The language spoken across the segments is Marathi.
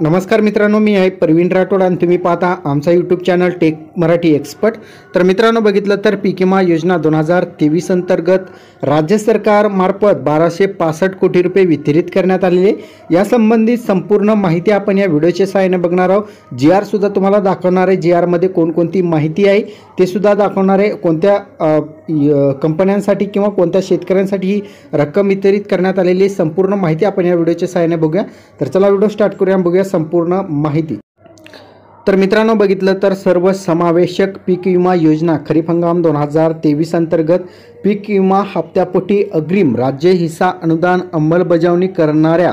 नमस्कार मित्रांनो मी आहे प्रवीण राठोड आणि तुम्ही पाहता आमचा YouTube channel tech Marathi expert तर मित्रांनो बघितलं तर पीक विमा योजना दोन हजार तेवीस अंतर्गत राज्य सरकारमार्फत बाराशे पासष्ट कोटी रुपये वितरित करण्यात आलेले यासंबंधित संपूर्ण माहिती आपण या व्हिडिओच्या सहाय्याने बघणार आहोत. जी आरसुद्धा तुम्हाला दाखवणार आहे. जी आरमध्ये कोणकोणती माहिती आहे ते सुद्धा दाखवणार आहे. कोणत्या कंपन्यांसाठी किंवा कोणत्या शेतकऱ्यांसाठी ही रक्कम वितरित करण्यात आलेली संपूर्ण माहिती आपण या व्हिडिओच्या सहाय्याने बघूया. तर चला व्हिडिओ स्टार्ट करूया बघूया संपूर्ण माहिती. तर मित्रांनो बघितलं तर सर्व समावेशक पीक विमा योजना खरीप हंगाम दोन हजार तेवीस अंतर्गत पीक विमा हप्त्यापोटी अग्रिम राज्य हिस्सा अनुदान अंमलबजावणी करणाऱ्या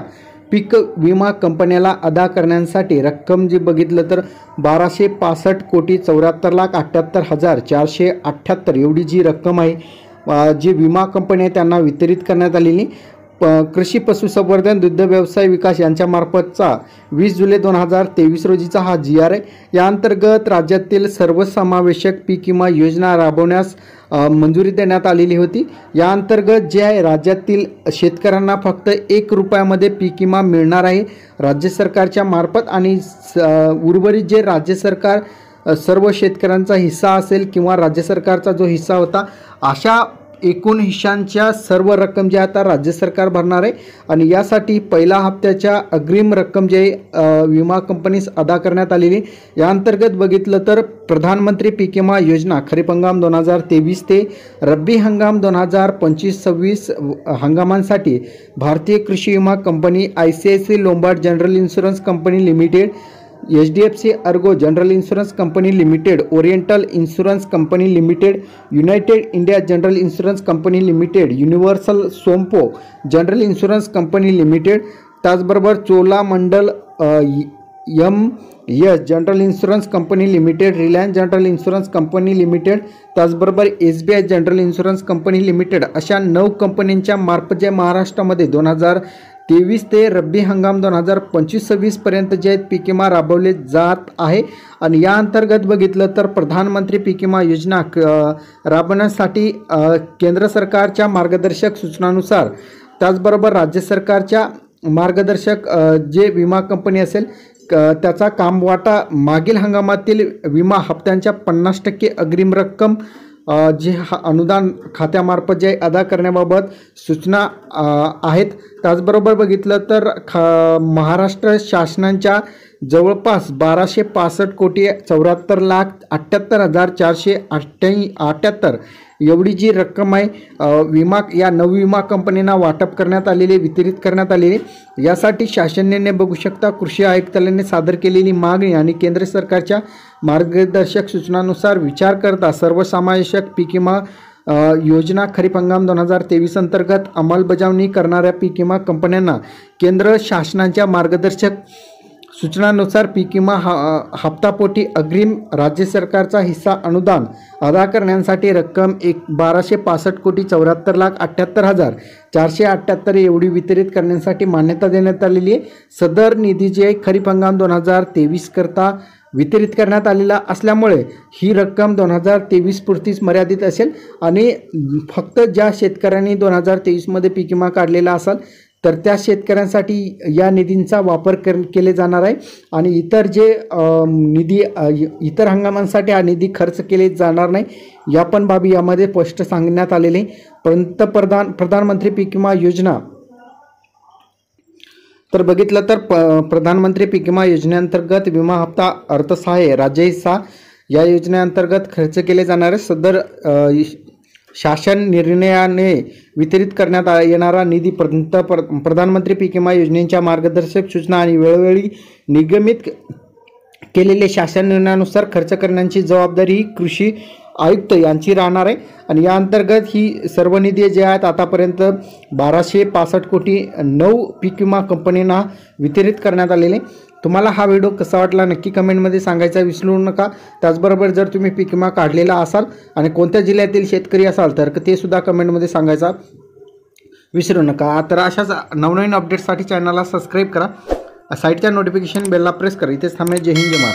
पीक विमा कंपन्याला अदा करण्यासाठी रक्कम जी बघितलं तर बाराशे पासष्ट कोटी चौऱ्याहत्तर लाख अठ्ठ्याहत्तर हजार चारशे अठ्ठ्याहत्तर एवढी जी रक्कम आहे जी विमा कंपनी आहे त्यांना वितरित करण्यात आलेली प कृषी पशुसंवर्धन दुग्ध व्यवसाय विकास यांच्यामार्फतचा वीस जुलै दोन हजार तेवीस रोजीचा हा जी आर आहे या अंतर्गत राज्यातील सर्वसमावेशक पीक विमा योजना राबवण्यास मंजुरी देण्यात आलेली होती. या अंतर्गत जे आहे राज्यातील शेतकऱ्यांना फक्त एक रुपयामध्ये पीक विमा मिळणार आहे. राज्य सरकारच्या मार्फत आणि स- उर्वरित जे राज्य सरकार सर्व शेतकऱ्यांचा हिस्सा असेल किंवा राज्य सरकारचा जो हिस्सा होता अशा एकूण हिश्श्यांच्या सर्व रक्कम जी आता राज्य सरकार भरणार आहे आणि यासाठी पहिल्या हप्त्याच्या अग्रिम रक्कम जे विमा कंपनीस अदा करण्यात आलेली या अंतर्गत बघितलं तर प्रधानमंत्री पीक विमा योजना खरीप हंगाम दोन हजार तेवीस ते रब्बी हंगाम दोन हजार पंचवीस सव्वीस हंगामांसाठी भारतीय कृषी विमा company I C I C Lombard general insurance company limited H D F C Ergo general insurance company limited oriental insurance company limited united India general insurance company limited universal Sompo general insurance company limited त्याचबरोबर Cholamandal M S general insurance company limited Reliance general insurance company limited त्याचबरोबर S B I general insurance company limited अशा नऊ कंपन्यांच्या मार्फत जे महाराष्ट्रामध्ये दोन हजार तेवीस ते रब्बी हंगाम दोन हजार पंचवीस सव्वीसपर्यंत जे आहेत पीक विमा राबवले जात आहे. आणि या अंतर्गत बघितलं तर प्रधानमंत्री पीक विमा योजना क- राबवण्यासाठी केंद्र सरकारच्या मार्गदर्शक सूचनानुसार त्याचबरोबर राज्य सरकारच्या मार्गदर्शक जे विमा कंपनी असेल क- त्याचा कामवाटा मागील हंगामातील विमा हप्त्यांच्या पन्नास टक्के अग्रिम रक्कम जे हा अनुदान खात्यामार्फत जे अदा करण्याबाबत सूचना आहेत. त्याचबरोबर बघितलं तर खा महाराष्ट्र शासनांच्या जवळपास बाराशे पासष्ट कोटी चौऱ्याहत्तर लाख अठ्ठ्याहत्तर हजार चारशे अठ्ठ्याऐंशी अठ्ठ्याहत्तर एवढी जी रक्कम आहे विमा या नवविमा कंपनींना वाटप करण्यात आलेली वितरित करण्यात आलेली यासाठी शासनाने बघू शकता कृषी आयुक्तालयाने सादर केलेली मागणी आणि केंद्र सरकारच्या मार्गदर्शक सूचनानुसार विचार करता सर्वसमावेशक पीक विमा योजना खरीप हंगाम दोन हजार तेवीस अंतर्गत अंमलबजावणी करणाऱ्या पीक विमा कंपन्यांना केंद्र शासनाच्या मार्गदर्शक सूचनानुसार पीक विमा हा हप्तापोटी अग्रिम राज्य सरकारचा हिस्सा अनुदान अदा करण्यासाठी रक्कम एक बाराशे पासष्ट कोटी चौऱ्याहत्तर लाख अठ्ठ्याहत्तर हजार चारशे अठ्ठ्याहत्तर एवढी वितरित करण्यासाठी मान्यता देण्यात आलेली आहे. सदर निधी जे आहे खरीप हंगाम दोन हजार तेवीस करता वितरित करण्यात आलेला असल्यामुळे ही रक्कम दोन हजार तेवीस पुरतीच मर्यादित असेल आणि फक्त ज्या शेतकऱ्यांनी दोन हजार तेवीसमध्ये पीक विमा काढलेला असाल तर त्या शेतकऱ्यांसाठी या निधींचा वापर कर केले जाणार आहे. आणि इतर जे निधी इतर हंगामांसाठी हा निधी खर्च केले जाणार नाही या पण बाबी यामध्ये स्पष्ट सांगण्यात आलेले आहे. पंतप्रधान प्रधानमंत्री पीक विमा योजना. तर बघितलं तर प प्रधानमंत्री पीक विमा योजनेअंतर्गत विमा हप्ता अर्थसहाय्य राज्य हिस्सा या योजनेअंतर्गत खर्च केले जाणारे सदर शासन निर्णयाने वितरित करण्यात येणारा निधी पंत प्र- प्रधानमंत्री पीक विमा योजनेच्या मार्गदर्शक सूचना आणि वेळोवेळी निगमित केलेले शासन निर्णयानुसार खर्च करण्याची जबाबदारी ही कृषी आयुक्त यांची राहणार आहे. आणि या अंतर्गत ही सर्व निधी जे आहेत आतापर्यंत बाराशे पासष्ट कोटी नऊ पीक विमा कंपनींना वितरित करण्यात आलेले. तुम्हाला हा व्हिडिओ कसा वाटला नक्की कमेंटमध्ये सांगायचा विसरू नका. त्याचबरोबर जर तुम्ही पीक विमा काढलेला असाल आणि कोणत्या जिल्ह्यातील शेतकरी असाल तर ते सुद्धा कमेंटमध्ये सांगायचा विसरू नका. तर अशाच नवनवीन अपडेट्ससाठी चॅनलला सबस्क्राईब करा. साईटच्या नोटिफिकेशन बेलला प्रेस करा. इथेच थांबणे जय हिंद जय महाराज